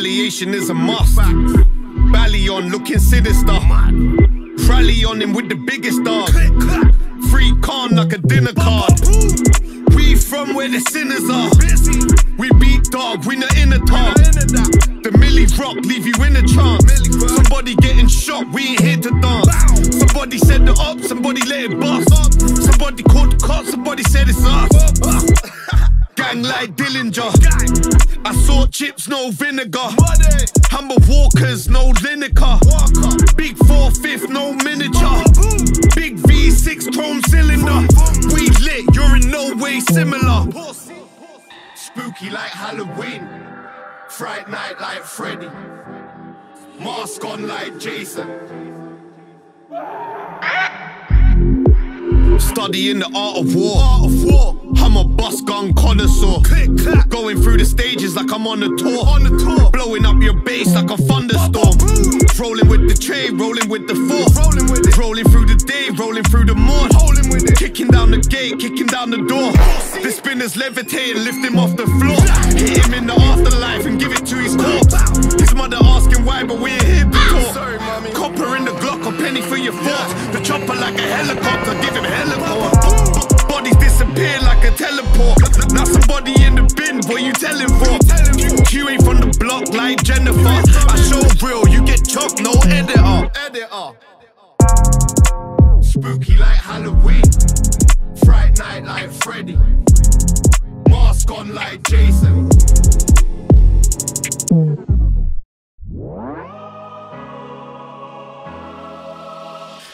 Retaliation is a must. Bally on, looking sinister. Rally on him with the biggest dog. Free con like a dinner card. We from where the sinners are. We beat dog, we not in the talk. The Millie rock leave you in a trance. Somebody getting shot, we ain't here to dance. Somebody said the up, somebody let it bust. Somebody called the cops, somebody said it's us. Gang like Dillinger. I saw chips, no vinegar. Humber walkers, no lineker. Big 4 5th, no miniature. Big V6 chrome cylinder. We lit, you're in no way similar. Spooky like Halloween. Fright night like Freddy. Mask on like Jason. Studying the art of war. Art of war. I'm a bus gun connoisseur. Click, clack. Going through the stages like I'm on a tour. On the tour. Blowing up your bass like a thunderstorm. Rolling with the tray, rolling with the force. Rolling with it. Rolling through the day, rolling through the morn. Holding with it. Kicking down the gate, kicking down the door. The spinners levitating, lift him off the floor. Hit him in the afterlife and give it to his corpse. His mother asking why, but we're here talk. Sorry, mommy. Copper in the Glock, a penny for your thoughts. The chopper like a helicopter, give him helicopter. Bodies disappear like teleport. Now somebody in the bin, what you telling for? You ain't from the block like Jennifer. I show real, you get chopped, no editor. Editor. Spooky like Halloween. Fright night like Freddy. Mask on like Jason.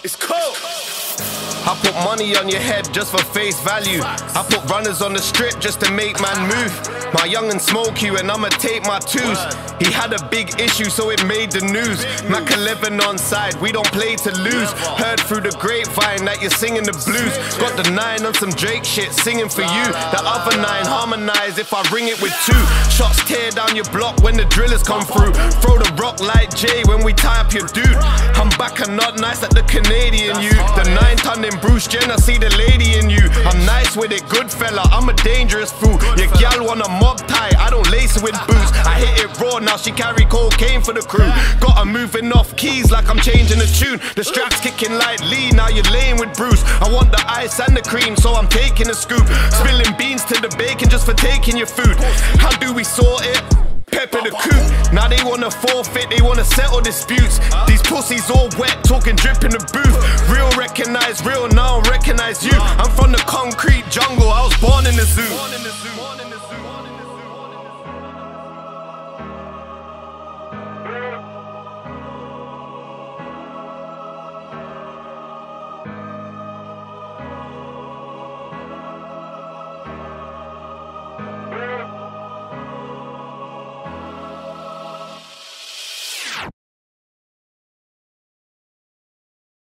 It's cold. I put money on your head just for face value. I put runners on the strip just to make man move. My young and smoke you and I'ma take my twos. He had a big issue, so it made the news. Mac 11 on side, we don't play to lose. Heard through the grapevine that you're singing the blues. Got the nine on some Drake shit, singing for you. The other nine harmonize if I ring it with two. Shots tear down your block when the drillers come through. Throw the rock like Jay when we tie up your dude. I'm back and not nice like the Canadian you. The nine ton in Bruce Jenner, see the lady in you. I'm nice with it, good fella. I'm a dangerous fool. Your gal want a mob tie, I don't lace with boots. I hit it raw, now she carry cocaine for the crew. Got her moving off keys like I'm changing the tune. The straps kicking like Lee, now you're laying with Bruce. I want the ice and the cream, so I'm taking a scoop. Spilling beans to the bacon just for taking your food. How do we sort it? Pepper the coop. Now they wanna forfeit, they wanna settle disputes. These pussies all wet, talking drip in the booth. Real recognize real, now recognize you. I'm from the concrete jungle, I was born in the zoo.